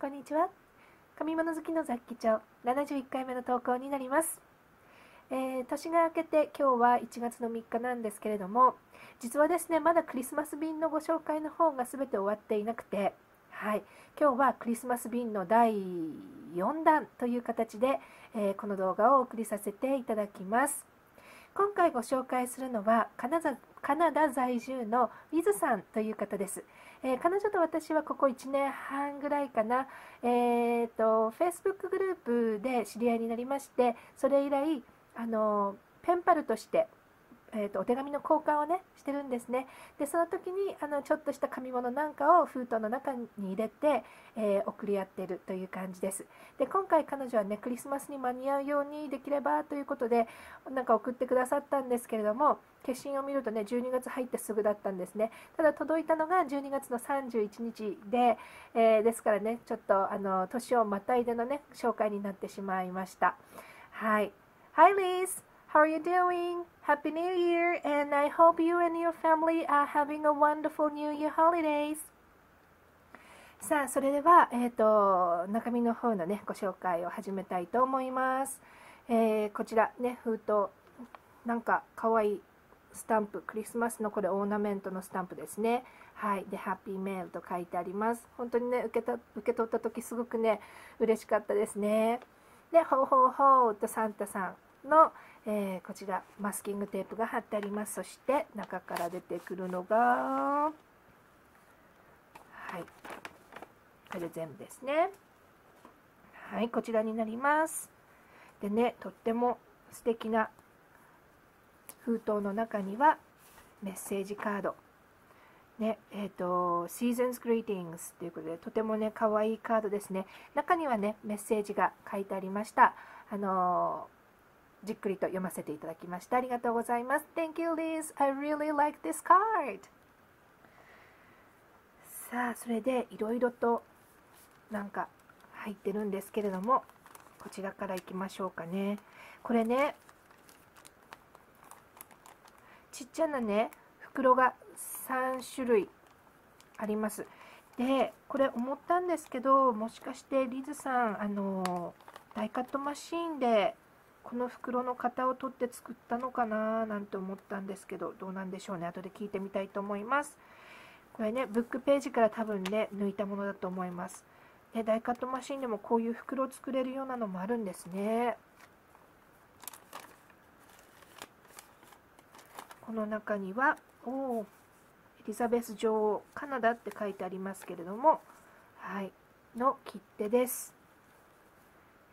こんにちは。紙物好きの雑記帳71回目の投稿になります、えー年が明けて今日は1月の3日なんですけれども実はですねまだクリスマス便のご紹介の方が全て終わっていなくてはい。今日はクリスマス便の第4弾という形で、えーこの動画をお送りさせていただきます。今回ご紹介するのはカナダカナダ在住のウィズさんという方です、えー彼女と私はここ1年半ぐらいかな、えー、と Facebook グループで知り合いになりましてそれ以来あのペンパルとして、えー、とお手紙の交換をねしてるんですね。でその時にあのちょっとした紙物なんかを封筒の中に入れて、えー送り合ってるという感じです。で今回彼女はねクリスマスに間に合うようにできればということでなんか送ってくださったんですけれども決心を見るとね12月入ってすぐだったんですね。ただ届いたのが12月の31日で、えーですからねちょっとあの年をまたいでのね紹介になってしまいました。はい。Hi Liz! How are you doing? Happy New Year and I hope you and your family are having a wonderful New Year holidays. さあそれでは、えー、と中身の方のねご紹介を始めたいと思います、えーこちらね封筒なんかかわいいスタンプクリスマスのこれオーナメントのスタンプですね。はい。でハッピーメールと書いてあります。本当にね受けた受け取った時すごくね嬉しかったですね。でほうほうほうとサンタさんの、えーこちらマスキングテープが貼ってあります。そして中から出てくるのがはい。これ全部ですね。はいこちらになります。でねとっても素敵な封筒の中にはメッセージカード。ねえー、と Seasons Greetings ということでとてもね可愛いカードですね。中にはねメッセージが書いてありました。あのーじっくりと読ませていただきました。ありがとうございます。Thank you Liz. I really like this card. さあそれでいろいろとなんか入ってるんですけれどもこちらからいきましょうかね。これねちっちゃなね袋が3種類あります。でこれ思ったんですけどもしかしてリズさんあのダイカットマシーンでこの袋の型を取って作ったのかななんて思ったんですけどどうなんでしょうね。後で聞いてみたいと思います。これねブックページから多分ね抜いたものだと思います。ね、ダイカットマシンでもこういう袋を作れるようなのもあるんですね。この中にはおおエリザベス女王カナダって書いてありますけれどもはいの切手です。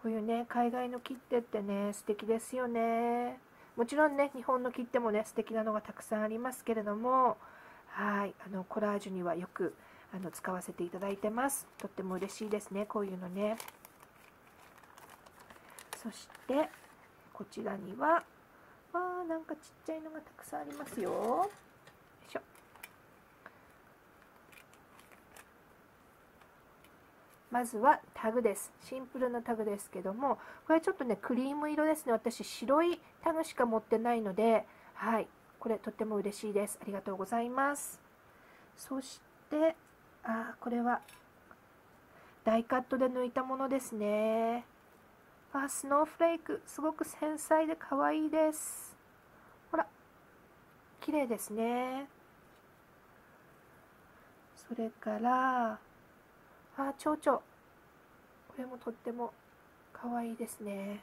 こういうね海外の切手ってね素敵ですよね。もちろんね日本の切手もね素敵なのがたくさんありますけれどもはいあのコラージュにはよくあの使わせていただいてます。とっても嬉しいですねこういうのね。そしてこちらにはわーなんかちっちゃいのがたくさんありますよよいしょまずはタグです。シンプルなタグですけどもこれちょっとねクリーム色ですね。私白いタグしか持ってないのではい。これとっても嬉しいです。ありがとうございます。そしてあこれはダイカットで抜いたものですね。あスノーフレーク。すごく繊細で可愛いです。ほら綺麗ですね。それからあ蝶々これもとっても可愛いですね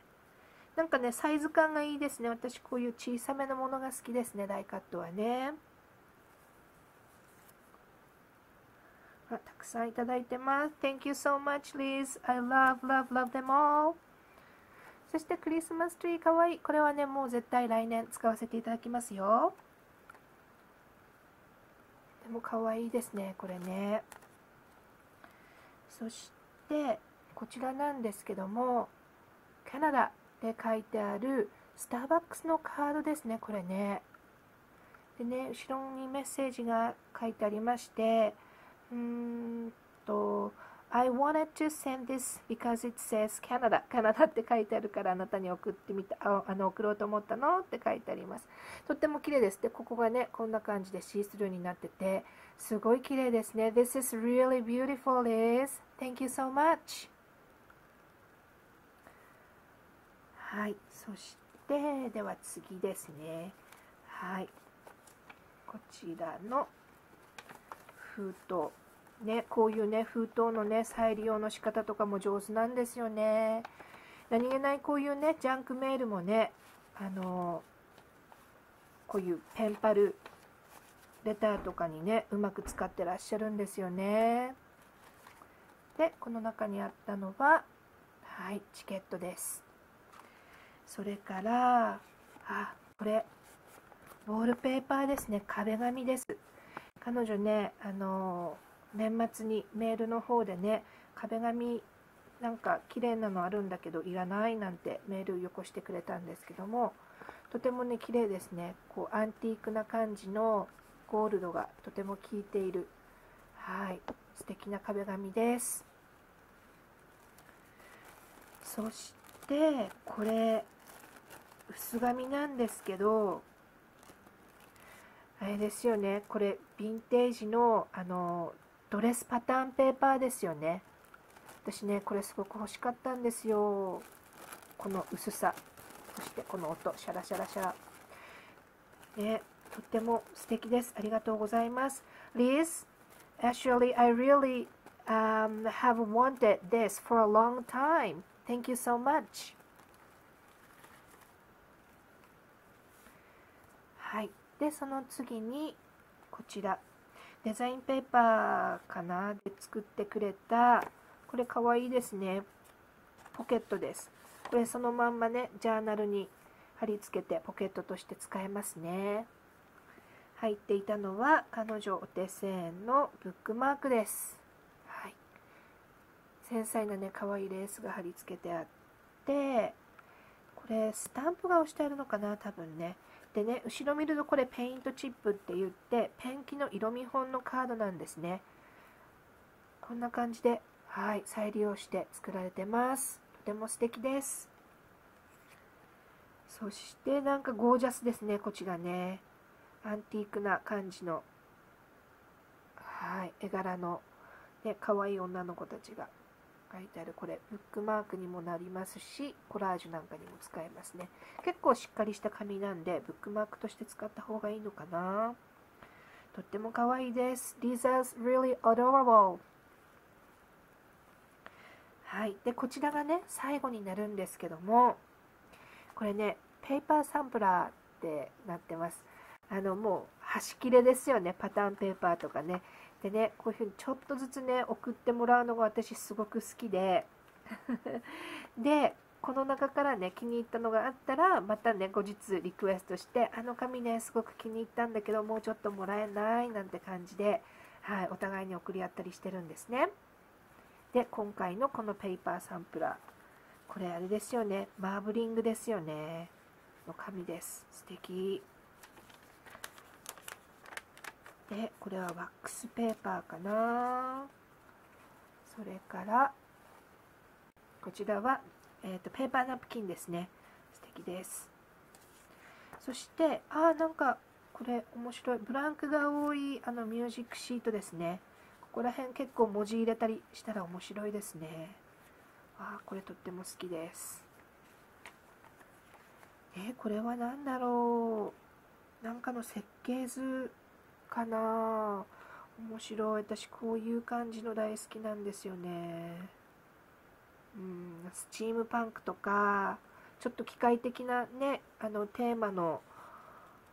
なんかねサイズ感がいいですね私こういう小さめのものが好きですねダイカットはねあたくさんいただいてます。Thank you so much, Liz. I love, love, love them all. そしてクリスマスツリーかわいい。これはね、もう絶対来年使わせていただきますよ。でもかわいいですね、これね。そして、こちらなんですけども、カナダで書いてあるスターバックスのカードですね、これね。でね、後ろにメッセージが書いてありまして、うーんと、I wanted to send this because it says Canada. カナダって書いてあるからあなたに送ってみた、あの送ろうと思ったの？って書いてあります。とっても綺麗です。で、ここがね、こんな感じでシースルーになってて、すごい綺麗ですね。This is really beautiful, Liz. Thank you so much. はい、そしてでは次ですね。はい、こちらの封筒。ね、こういうね、封筒のね、再利用の仕方とかも上手なんですよね。何気ないこういうね、ジャンクメールもね、あのこういうペンパルレターとかにね、うまく使ってらっしゃるんですよね。で、この中にあったのは、はい、チケットです。それから、あ、これ、ボールペーパーですね、壁紙です。彼女ね、あの年末にメールの方でね、壁紙なんか綺麗なのあるんだけどいらないなんてメールよこしてくれたんですけども、とてもね、綺麗ですね。こう、アンティークな感じのゴールドがとても効いている、はい、素敵な壁紙です。そして、これ、薄紙なんですけど、あれですよね、これ、ヴィンテージの、あの、ドレスパターンペーパーですよね。私ね、これすごく欲しかったんですよ。この薄さ。そしてこの音、シャラシャラシャラ。ね、とっても素敵です。ありがとうございます。Liz, actually, I really um, have wanted this for a long time. Thank you so much. はい。で、その次に、こちら。デザインペーパーかな？で作ってくれた、これかわいいですね。ポケットです。これそのまんまね、ジャーナルに貼り付けてポケットとして使えますね。入っていたのは彼女お手製のブックマークです。繊細なね、可愛いレースが貼り付けてあって、これスタンプが押してあるのかな、多分ね。でね、後ろ見るとこれ paint chip って言って、ペンキの色見本のカードなんですね。こんな感じで、はい、再利用して作られてます。とても素敵です。そしてなんかゴージャスですね、こちらね。アンティークな感じの、はい、絵柄の、ね、可愛い女の子たちが書いてある、これ、ブックマークにもなりますし、コラージュなんかにも使えますね。結構しっかりした紙なんで、ブックマークとして使った方がいいのかな。とっても可愛いです。These are really adorable. はい。で、こちらがね、最後になるんですけども、これね、ペーパーサンプラーってなってます。あの、もう、端切れですよね。パターンペーパーとかね。でね、こういうふうにちょっとずつね、送ってもらうのが私すごく好きで、で、この中からね、気に入ったのがあったら、またね、後日リクエストして、あの紙ね、すごく気に入ったんだけど、もうちょっともらえないなんて感じで、はい、お互いに送り合ったりしてるんですね。で、今回のこのペーパーサンプラー。これあれですよね。マーブリングですよね。の紙です。素敵。で、これはワックスペーパーかな。それから、こちらは、えーと、ペーパーナプキンですね。素敵です。そして、ああ、なんか、これ面白い。ブランクが多いあのミュージックシートですね。ここら辺結構文字入れたりしたら面白いですね。あこれとっても好きです。えこれは何だろうなんかの設計図かな面白い。私こういう感じの大好きなんですよね。うん、スチームパンクとか、ちょっと機械的なね、あのテーマの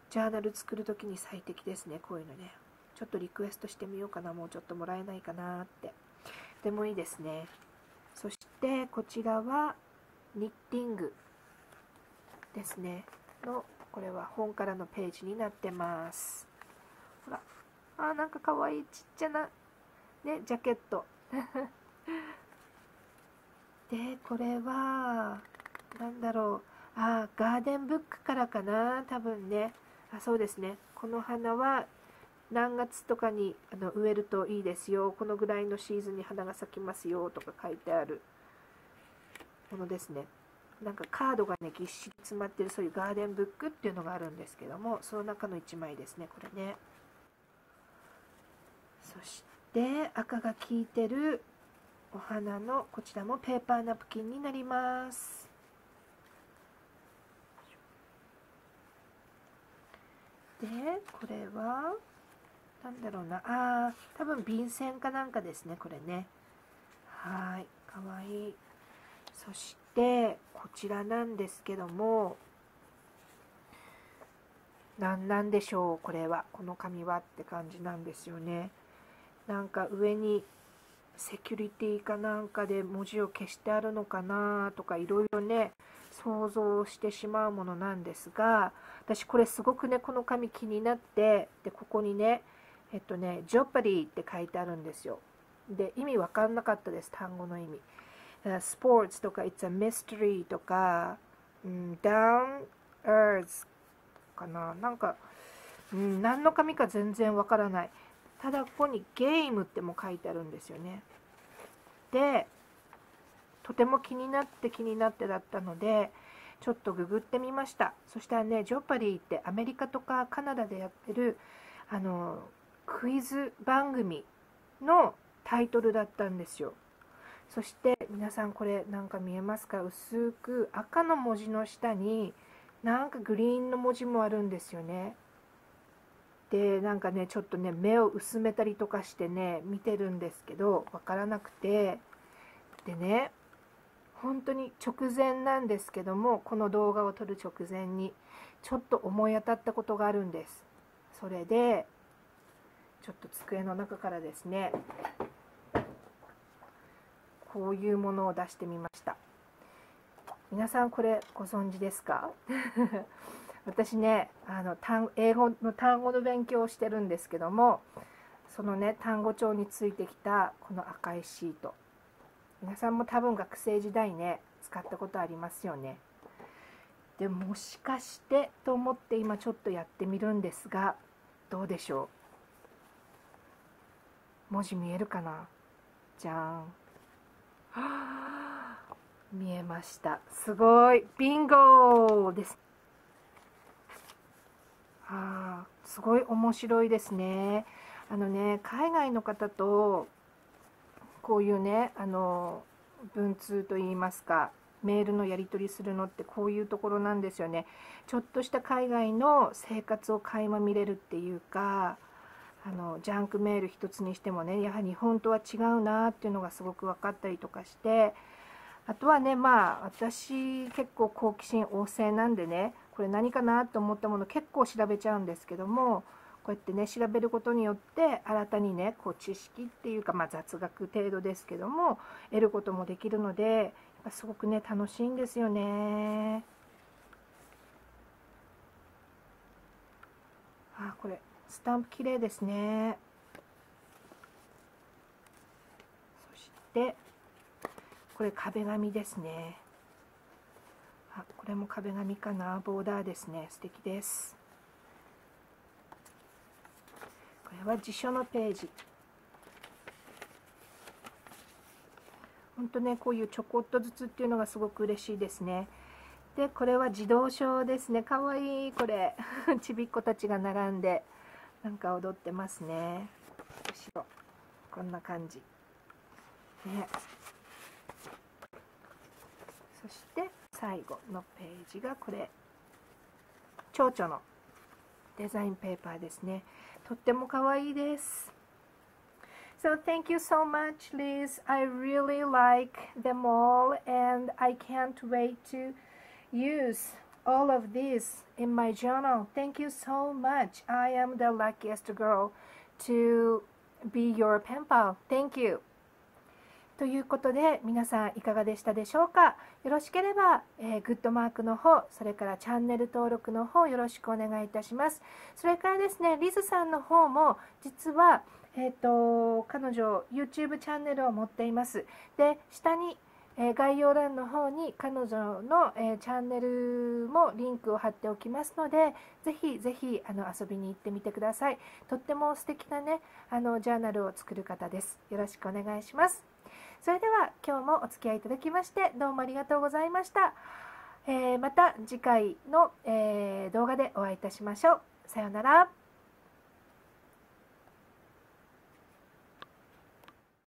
ジャーナル作るときに最適ですね、こういうのね。ちょっとリクエストしてみようかな。もうちょっともらえないかなって。でもいいですね。そして、こちらは、ニッティングですね。の、これは本からのページになってます。あ、なんかかわいいちっちゃな、ね、ジャケット。で、これは、なんだろう。あガーデンブックからかな。多分ね。あ、そうですね。この花は何月とかにあの植えるといいですよ、このぐらいのシーズンに花が咲きますよとか書いてあるものですね。なんかカードがね、ぎっしり詰まってるそういうガーデンブックっていうのがあるんですけども、その中の1枚ですね、これね。そして赤が効いてるお花のこちらもペーパーナプキンになります。でこれはなんだろうな。あ多分便箋かなんかですねこれね。はいかわいい。そしてこちらなんですけども何なんでしょうこれは。この紙はって感じなんですよね。なんか上にセキュリティかなんかで文字を消してあるのかなとかいろいろね想像してしまうものなんですが私これすごくねこの紙気になってでここにねえっとねジョパリーって書いてあるんですよ。で意味わかんなかったです単語の意味。スポーツとか It's a mystery とか、うん、down earth かな。なんか、うん、何の紙か全然わからない。ただここにゲームっても書いてあるんですよね。でとても気になって気になってだったのでちょっとググってみました。そしたらねジョパリーってアメリカとかカナダでやってるあのクイズ番組のタイトルだったんですよ。そして皆さんこれなんか見えますか？薄く赤の文字の下になんかグリーンの文字もあるんですよね。でなんかねちょっとね目を薄めたりとかしてね見てるんですけどわからなくて。でね本当に直前なんですけどもこの動画を撮る直前にちょっと思い当たったことがあるんです。それでちょっと机の中からですねこういうものを出してみました。皆さんこれご存知ですか？私ねあの単英語の単語の勉強をしてるんですけどもそのね単語帳についてきたこの赤いシート。皆さんも多分学生時代ね使ったことありますよね。でもしかしてと思って今ちょっとやってみるんですがどうでしょう？文字見えるかな？じゃん。見えました。すごい。ビンゴです。あすごい面白いですね。あのね海外の方とこういうねあの文通といいますかメールのやり取りするのってこういうところなんですよね。ちょっとした海外の生活を垣間見れるっていうかあのジャンクメール一つにしてもねやはり日本とは違うなっていうのがすごく分かったりとかしてあとはねまあ私結構好奇心旺盛なんでねこれ何かなと思ったもの結構調べちゃうんですけどもこうやってね調べることによって新たにねこう知識っていうか、まあ、雑学程度ですけども得ることもできるのでやっすごくね楽しいんですよね。あこれスタンプ綺麗ですね。そしてこれ壁紙ですね。これも壁紙かなボーダーですね。素敵です。これは辞書のページ。ほんとねこういうちょこっとずつっていうのがすごく嬉しいですね。でこれは児童書ですね。かわいいこれ。ちびっ子たちが並んでなんか踊ってますね。後ろこんな感じ。ね。そして最後のページがこれ蝶々のデザインペーパーですねとっても可愛いです So thank you so much Liz I really like them all and I can't wait to use all of this in my journal thank you so much I am the luckiest girl to be your pen pal thank you ということで皆さんいかがでしたでしょうか？よろしければ、えー、グッドマークの方それからチャンネル登録の方よろしくお願いいたしますそれからですねリズさんの方も実はえっ、ー、と彼女 YouTube チャンネルを持っていますで下にえ概要欄の方に彼女の、えチャンネルもリンクを貼っておきますので、ぜひぜひあの遊びに行ってみてください。とっても素敵なね、あのジャーナルを作る方です。よろしくお願いします。それでは今日もお付き合いいただきましてどうもありがとうございました。えー、また次回の、えー、動画でお会いいたしましょう。さようなら。